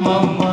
mama.